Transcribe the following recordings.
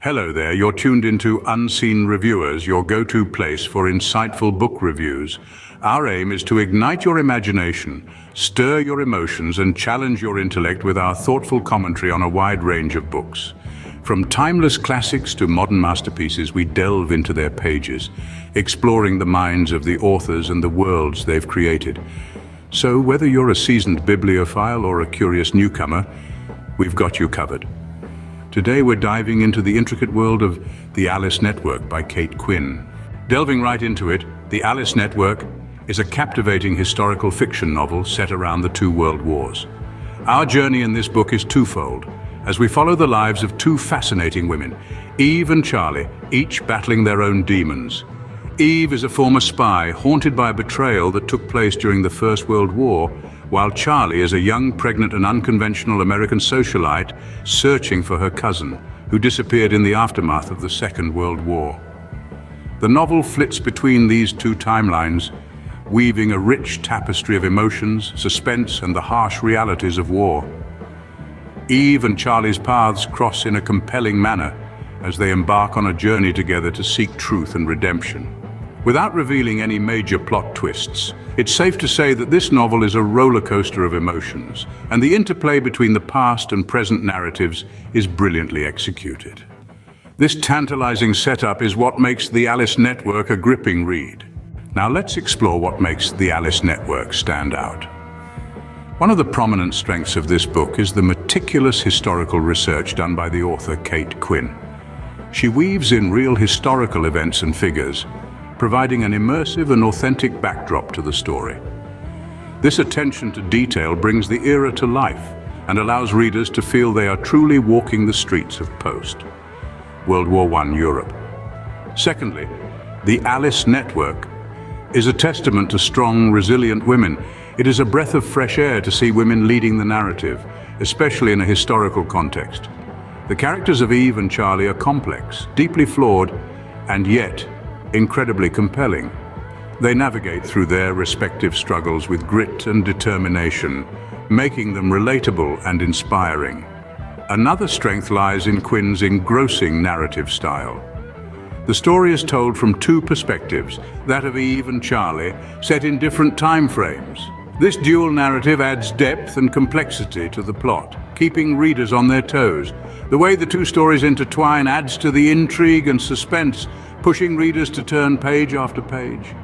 Hello there, you're tuned into Unseen Reviewers, your go-to place for insightful book reviews. Our aim is to ignite your imagination, stir your emotions and challenge your intellect with our thoughtful commentary on a wide range of books. From timeless classics to modern masterpieces, we delve into their pages, exploring the minds of the authors and the worlds they've created. So whether you're a seasoned bibliophile or a curious newcomer, we've got you covered. Today we're diving into the intricate world of The Alice Network by Kate Quinn. Delving right into it, The Alice Network is a captivating historical fiction novel set around the two world wars. Our journey in this book is twofold, as we follow the lives of two fascinating women, Eve and Charlie, each battling their own demons. Eve is a former spy haunted by a betrayal that took place during the First World War while Charlie is a young, pregnant and unconventional American socialite searching for her cousin, who disappeared in the aftermath of the Second World War. The novel flits between these two timelines, weaving a rich tapestry of emotions, suspense and the harsh realities of war. Eve and Charlie's paths cross in a compelling manner as they embark on a journey together to seek truth and redemption. Without revealing any major plot twists, it's safe to say that this novel is a roller coaster of emotions, and the interplay between the past and present narratives is brilliantly executed. This tantalizing setup is what makes The Alice Network a gripping read. Now let's explore what makes The Alice Network stand out. One of the prominent strengths of this book is the meticulous historical research done by the author Kate Quinn. She weaves in real historical events and figures, providing an immersive and authentic backdrop to the story. This attention to detail brings the era to life and allows readers to feel they are truly walking the streets of post. World War I Europe. Secondly, the Alice Network is a testament to strong, resilient women. It is a breath of fresh air to see women leading the narrative, especially in a historical context. The characters of Eve and Charlie are complex, deeply flawed, and yet incredibly compelling. They navigate through their respective struggles with grit and determination, making them relatable and inspiring. Another strength lies in Quinn's engrossing narrative style. The story is told from two perspectives, that of Eve and Charlie, set in different time frames. This dual narrative adds depth and complexity to the plot, keeping readers on their toes. The way the two stories intertwine adds to the intrigue and suspense pushing readers to turn page after page.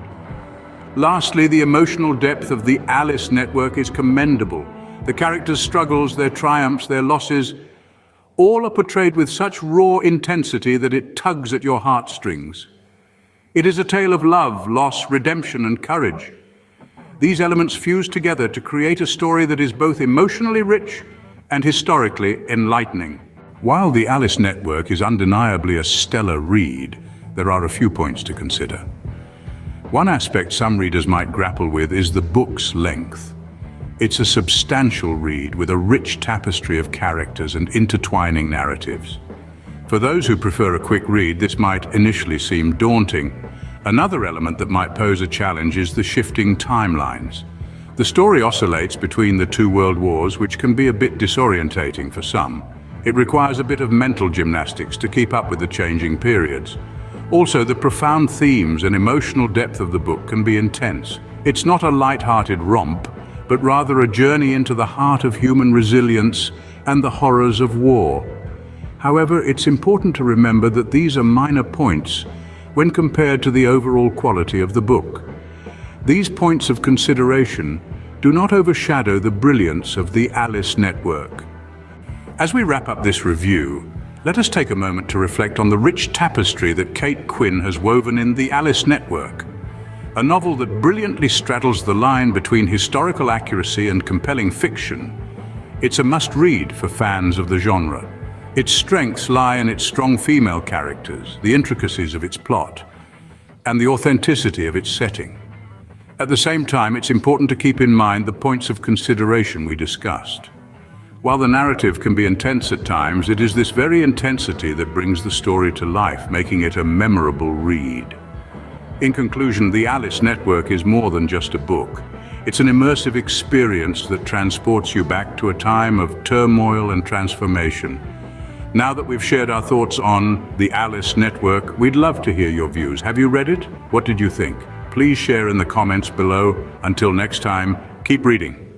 Lastly, the emotional depth of the Alice network is commendable. The characters' struggles, their triumphs, their losses, all are portrayed with such raw intensity that it tugs at your heartstrings. It is a tale of love, loss, redemption and courage. These elements fuse together to create a story that is both emotionally rich and historically enlightening. While the Alice Network is undeniably a stellar read, there are a few points to consider. One aspect some readers might grapple with is the book's length. It's a substantial read with a rich tapestry of characters and intertwining narratives. For those who prefer a quick read, this might initially seem daunting. Another element that might pose a challenge is the shifting timelines. The story oscillates between the two world wars, which can be a bit disorientating for some. It requires a bit of mental gymnastics to keep up with the changing periods. Also, the profound themes and emotional depth of the book can be intense. It's not a light-hearted romp, but rather a journey into the heart of human resilience and the horrors of war. However, it's important to remember that these are minor points when compared to the overall quality of the book. These points of consideration do not overshadow the brilliance of the Alice Network. As we wrap up this review, let us take a moment to reflect on the rich tapestry that Kate Quinn has woven in The Alice Network, a novel that brilliantly straddles the line between historical accuracy and compelling fiction. It's a must-read for fans of the genre. Its strengths lie in its strong female characters, the intricacies of its plot, and the authenticity of its setting. At the same time, it's important to keep in mind the points of consideration we discussed. While the narrative can be intense at times, it is this very intensity that brings the story to life, making it a memorable read. In conclusion, The Alice Network is more than just a book. It's an immersive experience that transports you back to a time of turmoil and transformation. Now that we've shared our thoughts on the Alice Network, we'd love to hear your views. Have you read it? What did you think? Please share in the comments below. Until next time, keep reading.